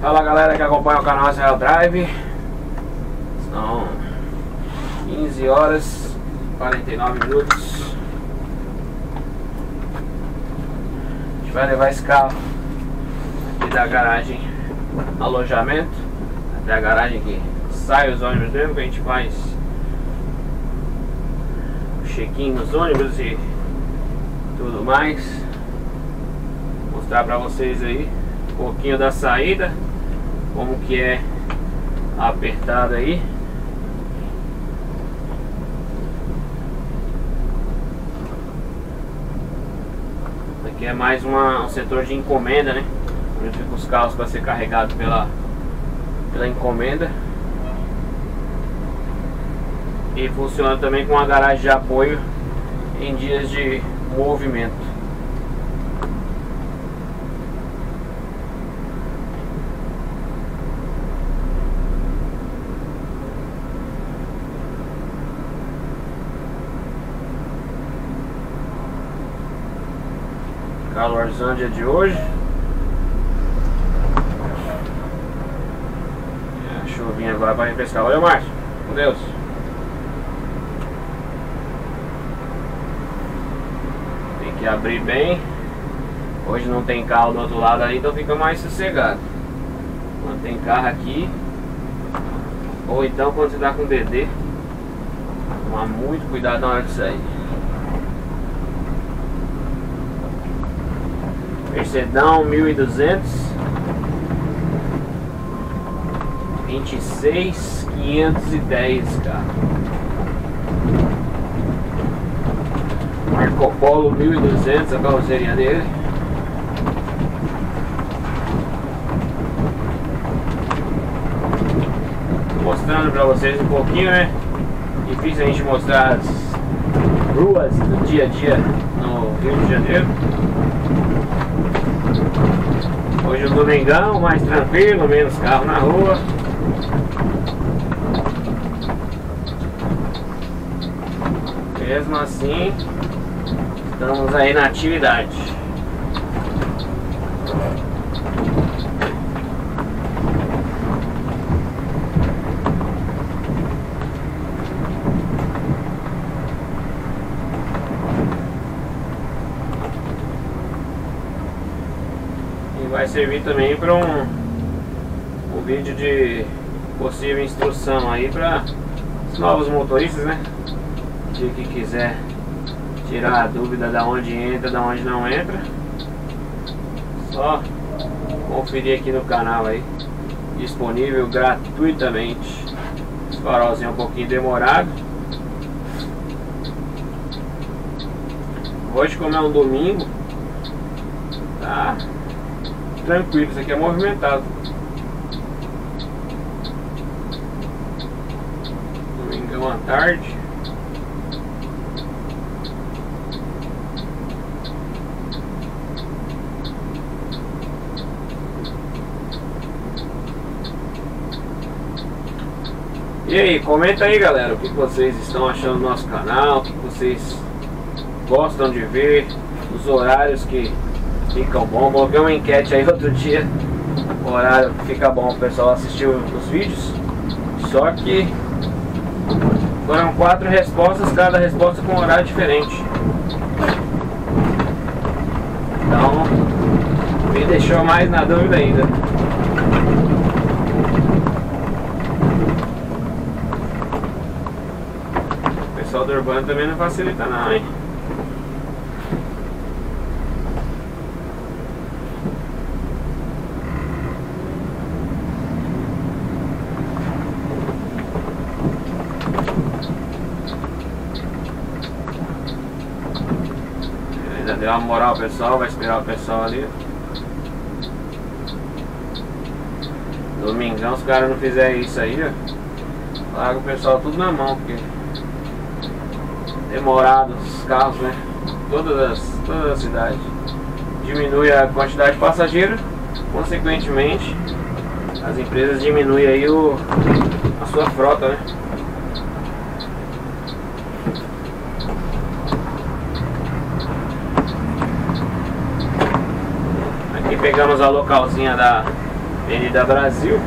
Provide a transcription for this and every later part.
Fala galera que acompanha o canal Israel Drive. São 15 horas 49 minutos. A gente vai levar esse carro aqui da garagem alojamento. Até a garagem que sai os ônibus mesmo que a gente faz o check-in nos ônibus e tudo mais. Mostrar pra vocês aí um pouquinho da saída como que é apertado aí? Aqui é mais uma, um setor de encomenda né? Onde ficam os carros para ser carregados pela, pela encomenda. E funciona também com uma garagem de apoio em dias de movimento Calorzão dia de hoje. É, a chuvinha agora para refrescar. Valeu, Márcio. Com Deus. Tem que abrir bem. Hoje não tem carro do outro lado ali, então fica mais sossegado. Quando tem carro aqui, ou então quando você está com DD, tomar muito cuidado na hora de sair. Mercedão 1200 26 510 cara. Marco Polo 1200 a carroceria dele. Tô mostrando pra vocês um pouquinho né? Difícil a gente mostrar as ruas do dia a dia no Rio de Janeiro domingão, mais tranquilo, menos carro na rua. Mesmo assim, estamos aí na atividade. Servir também para um, um vídeo de possível instrução aí para os novos motoristas, né? De que quiser tirar a dúvida da onde entra, da onde não entra, só conferir aqui no canal aí, disponível gratuitamente. Esse farolzinho é um pouquinho demorado. Hoje como é um domingo, tá tranquilo, isso aqui é movimentado. Domingão à tarde. E aí, comenta aí galera, o que vocês estão achando do nosso canal, o que vocês gostam de ver, os horários que ficam bom. Coloquei uma enquete aí outro dia. O horário fica bom o pessoal assistir os vídeos. Só que foram quatro respostas, cada resposta com um horário diferente. Então me deixou mais na dúvida ainda. O pessoal do urbano também não facilita não, hein? Deu uma moral ao pessoal, vai esperar o pessoal ali. Domingão, os caras não fizerem isso aí, ó, larga o pessoal tudo na mão, porque demorado os carros, né? Todas as, todas as cidades. Diminui a quantidade de passageiros, consequentemente as empresas diminuem aí o, a sua frota, né? Pegamos a localzinha da, Avenida Brasil.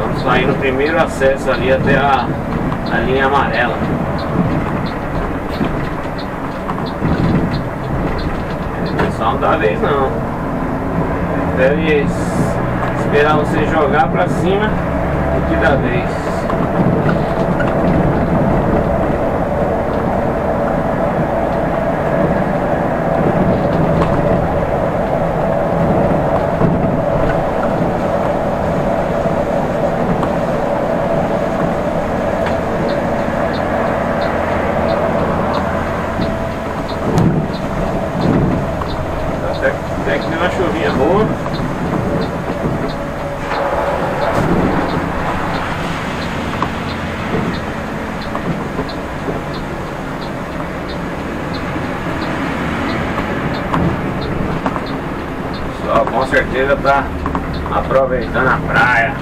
Vamos sair no primeiro acesso ali até a, a linha amarela. É, pessoal não dá vez não. Deve esperar você jogar pra cima o que dá vez. Certeza tá aproveitando a praia.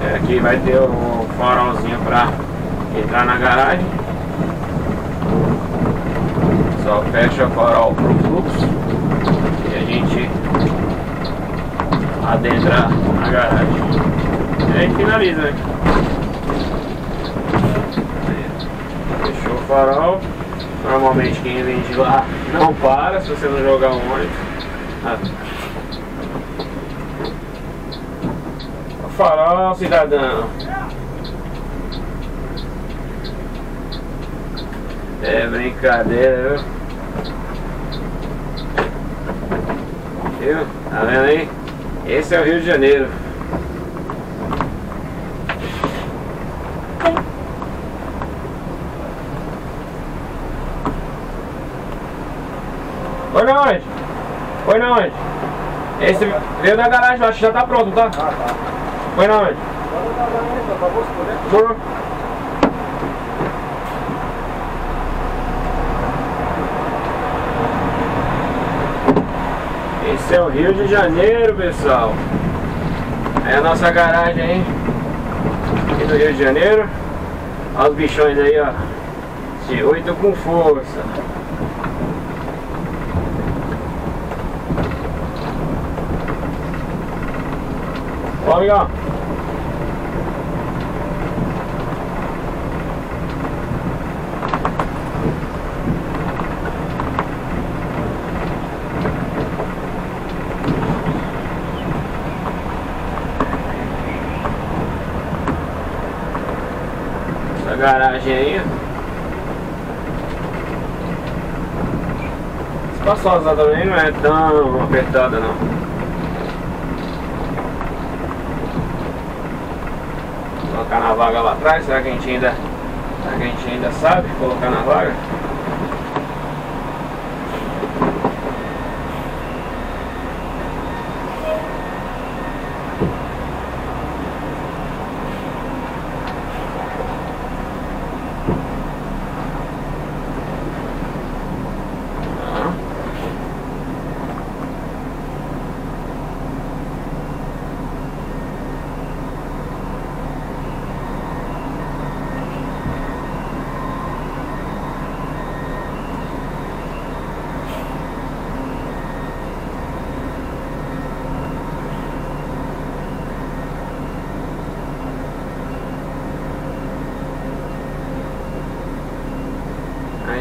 É, aqui vai ter para entrar na garagem. Só fecha o farol pro fluxo. E a gente adentra na garagem. E aí finaliza. Né? fechou o farol. Normalmente quem vem de lá não para se você não jogar o ônibus. Ah. o farol cidadão É brincadeira, viu? Viu? Tá vendo aí? Esse é o Rio de Janeiro. Foi na onde? Foi na onde? Esse veio da garagem, acho que já tá pronto, tá? Ah, tá. Foi na onde? Foi. Esse é o Rio de Janeiro, pessoal. É a nossa garagem aí. Aqui do Rio de Janeiro. Olha os bichões aí, ó. De 8 com força. Ó, amigão. Garagem aí. Espaçosa também não é tão apertada não. Colocar na vaga lá atrás, será que a gente ainda, a gente ainda sabe colocar na vaga?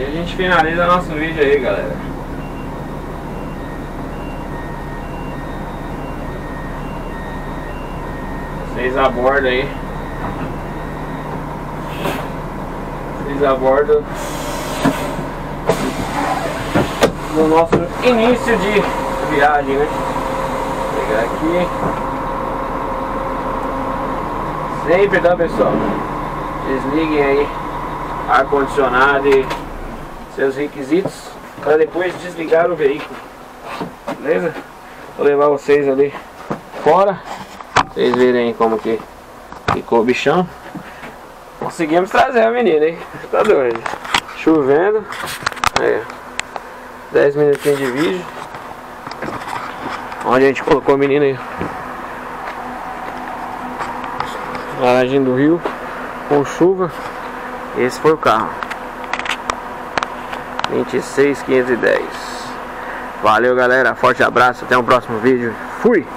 Aí a gente finaliza nosso vídeo aí, galera. Vocês a bordo aí. Vocês a bordo no nosso início de viagem, né? Vou pegar aqui. Sempre, tá pessoal? Desliguem aí ar-condicionado e seus requisitos para depois desligar o veículo. Beleza? Vou levar vocês ali fora. Vocês verem como que ficou o bichão. Conseguimos trazer a menina, hein? Tá doido. Chovendo. Aí, 10 minutinhos de vídeo. Onde a gente colocou a menina aí. Garagem do Rio. Com chuva. Esse foi o carro. 26510. Valeu galera, forte abraço, até o próximo vídeo. Fui!